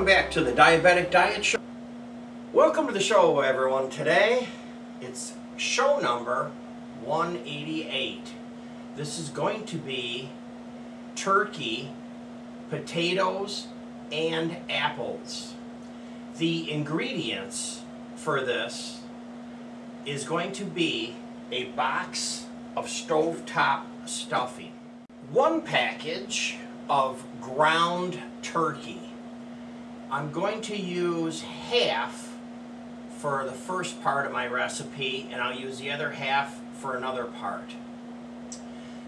Welcome back to the Diabetic Diet Show. Welcome to the show, everyone. Today, it's show number 188. This is going to be turkey, potatoes, and apples. The ingredients for this is going to be a box of stovetop stuffing, one package of ground turkey. I'm going to use half for the first part of my recipe and I'll use the other half for another part.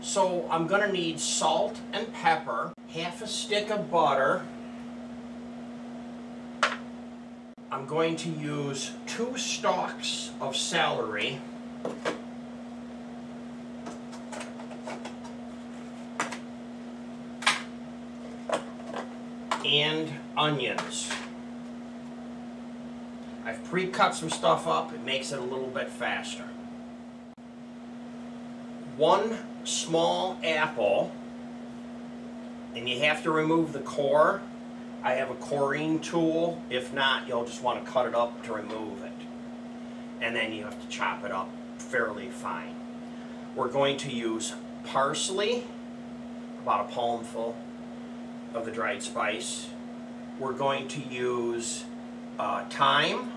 So I'm going to need salt and pepper, half a stick of butter, I'm going to use two stalks of celery. And onions. I've pre-cut some stuff up, it makes it a little bit faster. One small apple, and you have to remove the core I have a coring tool. If not, you'll just want to cut it up to remove it. And then you have to chop it up fairly fine. We're going to use parsley, about a palmful of the dried spice. We're going to use uh, thyme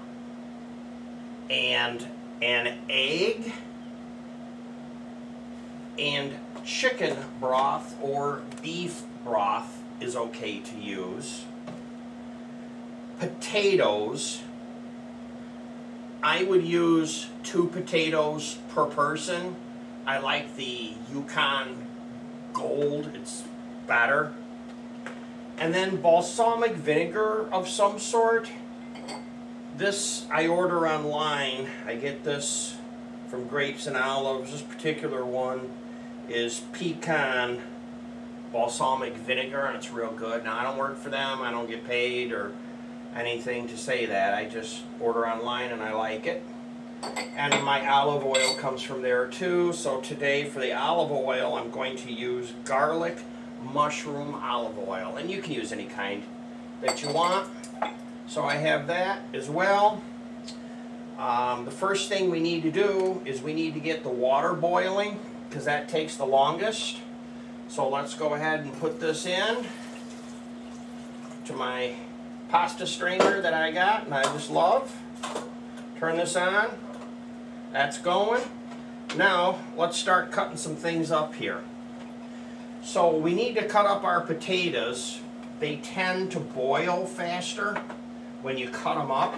and an egg and chicken broth or beef broth is okay to use potatoes, I would use two potatoes per person. I like the Yukon Gold, it's better. And then balsamic vinegar of some sort. This I order online. I get this from Grapes and Olives. This particular one is pecan balsamic vinegar and it's real good. Now I don't work for them, I don't get paid or anything to say that. I just order online and I like it. And my olive oil comes from there too. So today for the olive oil, I'm going to use garlic mushroom olive oil. And you can use any kind that you want. So I have that as well. Um, the first thing we need to do is we need to get the water boiling because that takes the longest. So let's go ahead and put this in to my pasta strainer that I got and I just love. Turn this on. That's going. Now, let's start cutting some things up here. So we need to cut up our potatoes. They tend to boil faster when you cut them up.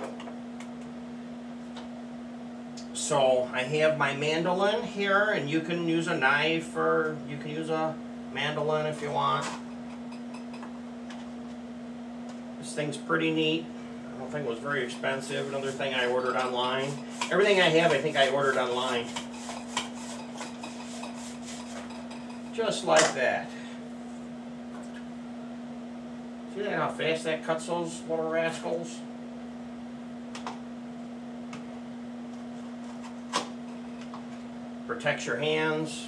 So I have my mandolin here and you can use a knife or you can use a mandolin if you want. This thing's pretty neat. I don't think it was very expensive. Another thing I ordered online. Everything I have, I think I ordered online. Just like that. See how fast that cuts those little rascals? Protects your hands.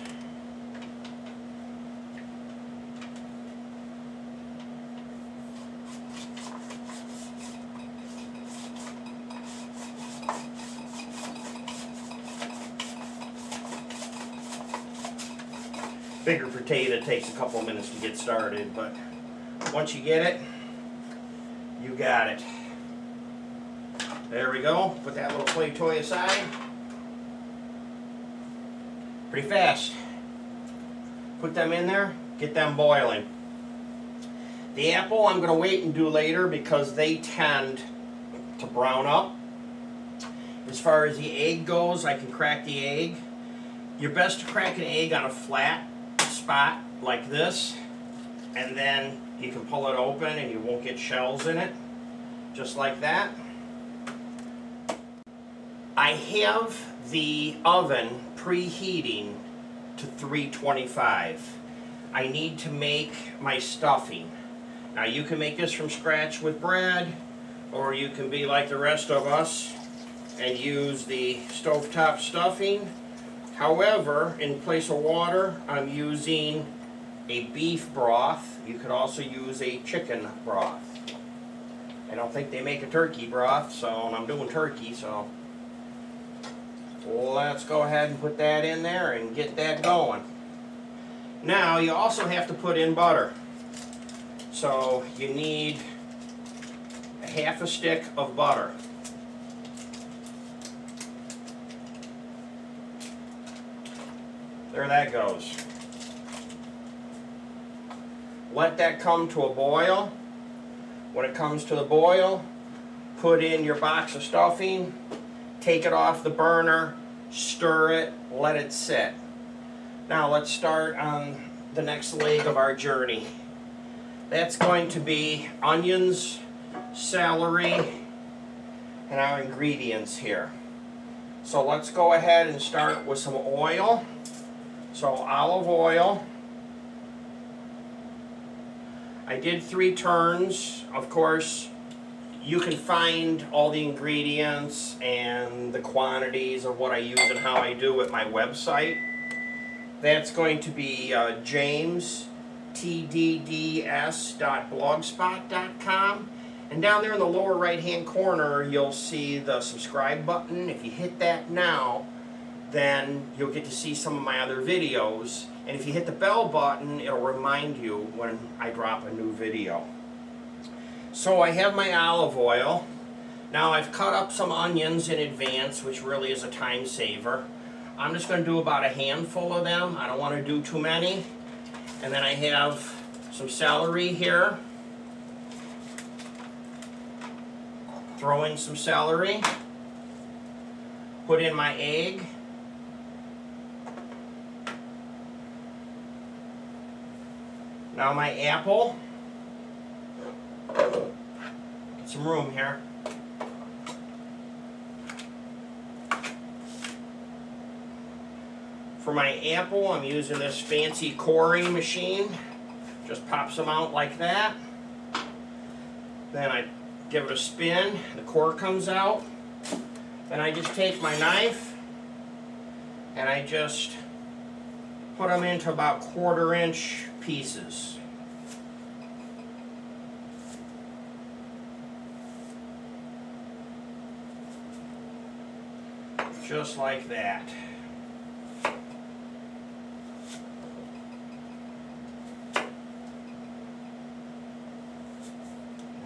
Potato takes a couple minutes to get started, but once you get it, you got it. There we go. Put that little play toy aside. Pretty fast. Put them in there, get them boiling. The apple I'm going to wait and do later because they tend to brown up. As far as the egg goes, I can crack the egg. You're best to crack an egg on a flat spot like this and then you can pull it open and you won't get shells in it just like that. I have the oven preheating to 325 I need to make my stuffing. Now you can make this from scratch with bread or you can be like the rest of us and use the stovetop stuffing However, in place of water, I'm using a beef broth. You could also use a chicken broth. I don't think they make a turkey broth, so I'm doing turkey, so let's go ahead and put that in there and get that going. Now you also have to put in butter. So you need a half a stick of butter. There that goes. Let that come to a boil. When it comes to the boil, put in your box of stuffing, take it off the burner, stir it, let it sit. Now let's start on the next leg of our journey. That's going to be onions, celery, and our ingredients here. So let's go ahead and start with some oil. So olive oil. I did three turns. Of course, you can find all the ingredients and the quantities of what I use and how I do at my website. That's going to be uh, jamestdds.blogspot.com. And down there in the lower right hand corner, you'll see the subscribe button. If you hit that now, then you'll get to see some of my other videos. And if you hit the bell button, it'll remind you when I drop a new video. So I have my olive oil. Now I've cut up some onions in advance, which really is a time saver. I'm just going to do about a handful of them. I don't want to do too many. And then I have some celery here. Throw in some celery. Put in my egg. Now my apple. Get some room here. For my apple, I'm using this fancy coring machine. Just pops them out like that. Then I give it a spin, the core comes out. Then I just take my knife and I just put them into about quarter inch pieces. Just like that.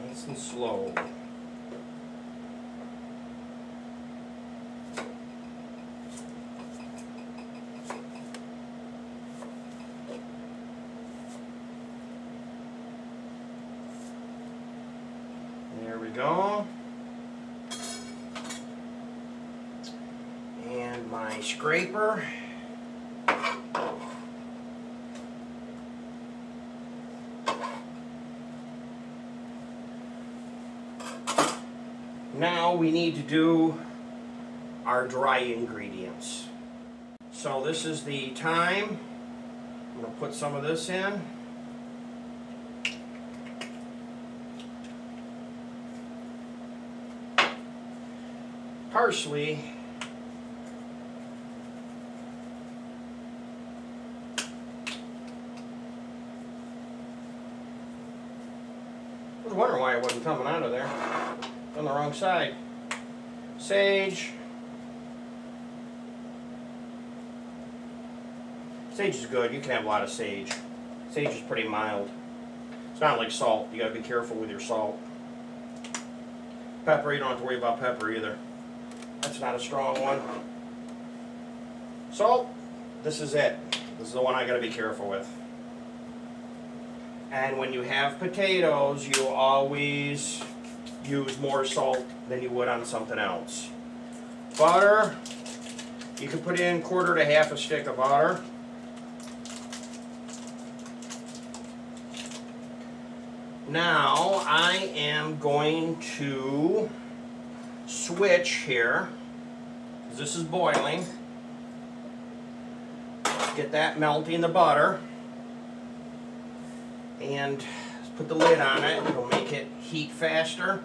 Nice and slow. There we go. And my scraper. Now we need to do our dry ingredients. So this is the thyme. I'm going to put some of this in. Parsley. I was wondering why it wasn't coming out of there. On the wrong side. Sage. Sage is good. You can have a lot of sage. Sage is pretty mild. It's not like salt. You gotta be careful with your salt. Pepper, you don't have to worry about pepper either. That's not a strong one. Salt, this is it. This is the one I gotta be careful with. And when you have potatoes, you always use more salt than you would on something else. Butter, you can put in quarter to half a stick of butter. Now I am going to switch here. This is boiling. Get that melting the butter. And put the lid on it. It'll make it heat faster.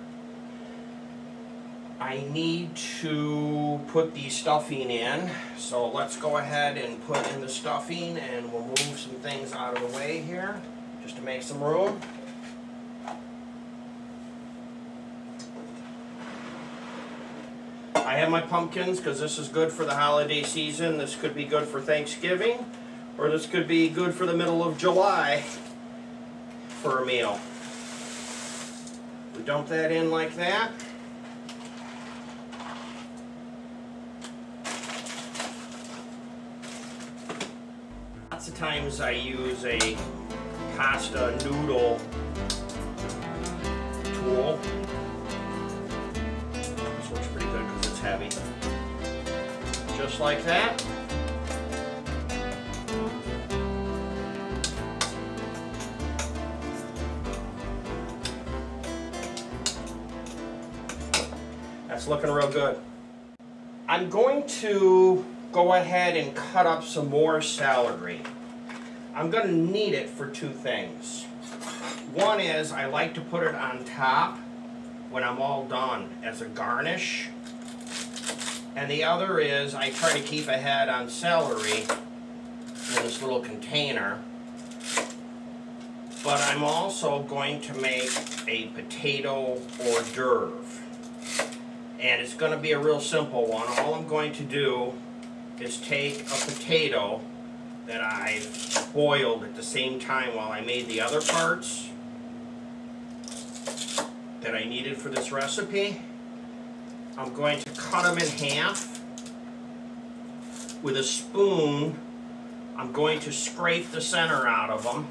I need to put the stuffing in. So let's go ahead and put in the stuffing and we'll move some things out of the way here just to make some room. I have my pumpkins because this is good for the holiday season. This could be good for Thanksgiving, or this could be good for the middle of July for a meal. We dump that in like that. Times I use a pasta noodle tool. This works pretty good because it's heavy. Just like that. That's looking real good. I'm going to go ahead and cut up some more celery. I'm going to need it for two things. One is I like to put it on top when I'm all done as a garnish. And the other is I try to keep a head on celery in this little container. But I'm also going to make a potato hors d'oeuvre. And it's going to be a real simple one. All I'm going to do is take a potato that I boiled at the same time while I made the other parts that I needed for this recipe. I'm going to cut them in half. With a spoon, I'm going to scrape the center out of them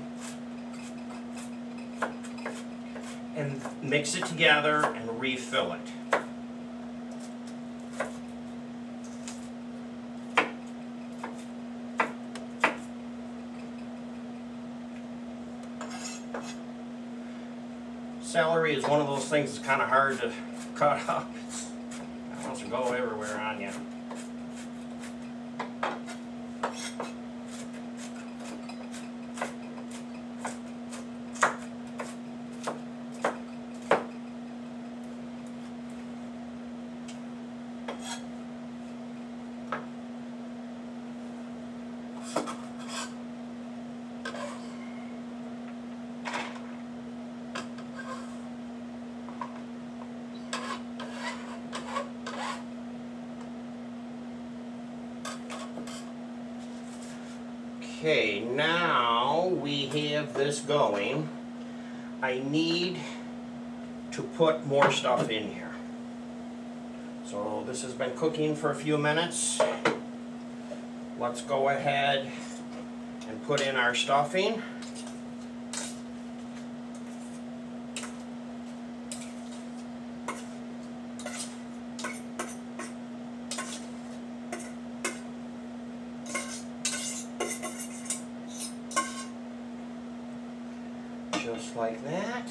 and mix it together and refill it. Celery is one of those things that's kind of hard to cut up. It wants to go everywhere on you. Okay, now we have this going. I need to put more stuff in here. So this has been cooking for a few minutes. Let's go ahead and put in our stuffing. Just like that.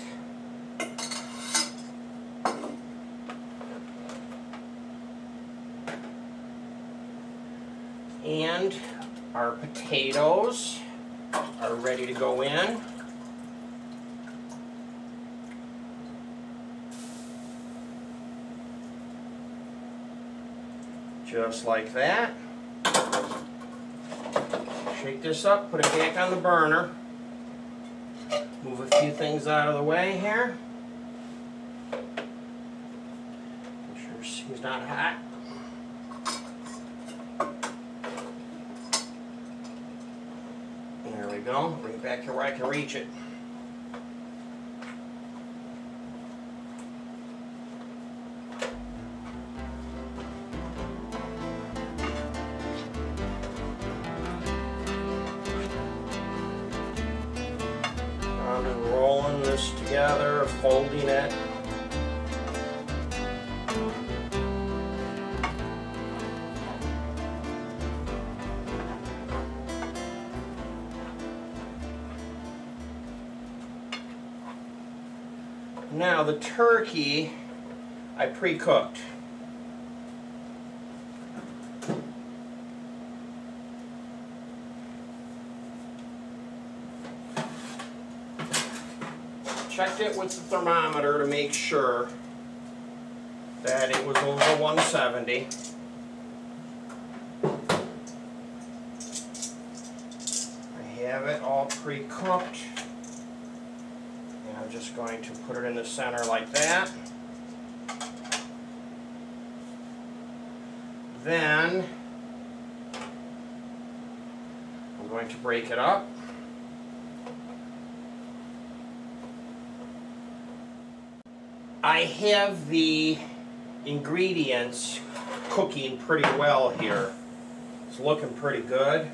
And our potatoes are ready to go in. Just like that. Shake this up, put it back on the burner. Move a few things out of the way here. Make sure she's not hot. There we go. Bring it back to where I can reach it. Rolling this together, folding it. Now the turkey I pre-cooked. It with the thermometer to make sure that it was over 170. I have it all pre-cooked. And I'm just going to put it in the center like that. then I'm going to break it up. I have the ingredients cooking pretty well here. It's looking pretty good.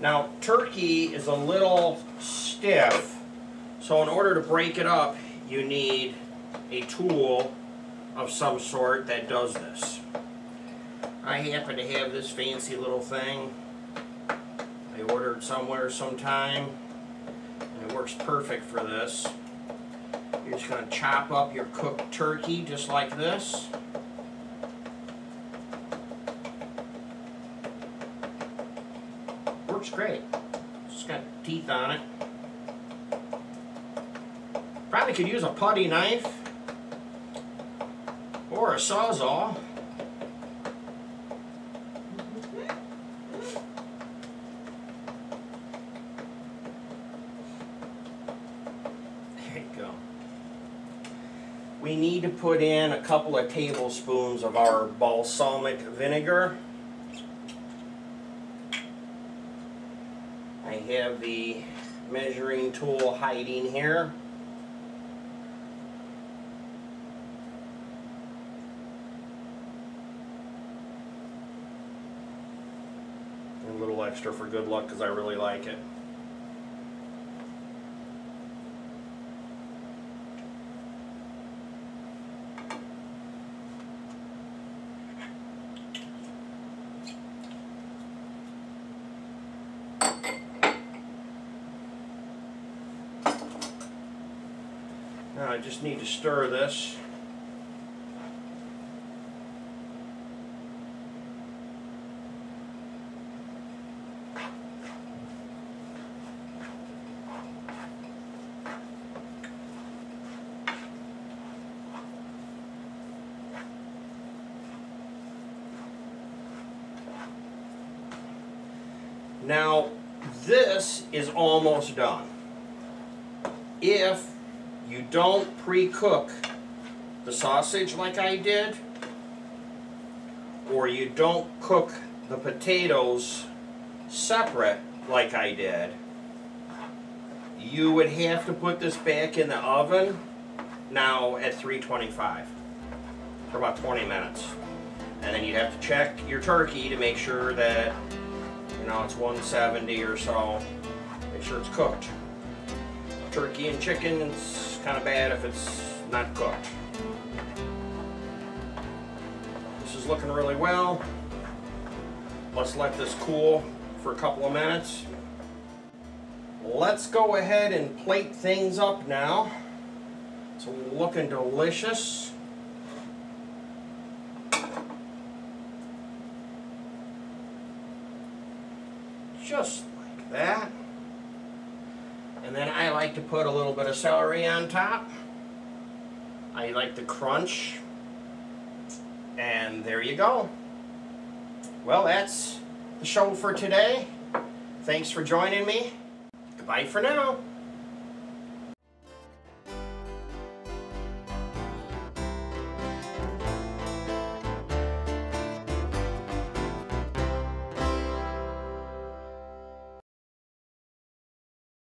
Now, turkey is a little stiff, so in order to break it up, you need a tool of some sort that does this. I happen to have this fancy little thing I ordered somewhere sometime, and it works perfect for this. You're just going to chop up your cooked turkey just like this. Works great. Just got teeth on it. Probably could use a putty knife or a sawzall. There you go. We need to put in a couple of tablespoons of our balsamic vinegar. I have the measuring tool hiding here. A little extra for good luck because I really like it. Just need to stir this. Now, this is almost done. If don't pre-cook the sausage like I did, or you don't cook the potatoes separate like I did, you would have to put this back in the oven now at 325 for about 20 minutes. And then you'd have to check your turkey to make sure that, you know, it's 170 or so. Make sure it's cooked. Turkey and chicken, it's kind of bad if it's not cooked. This is looking really well. Let's let this cool for a couple of minutes. Let's go ahead and plate things up now. It's looking delicious. Just like that. And then I like to put a little bit of celery on top. I like the crunch. And there you go. Well, that's the show for today. Thanks for joining me. Goodbye for now.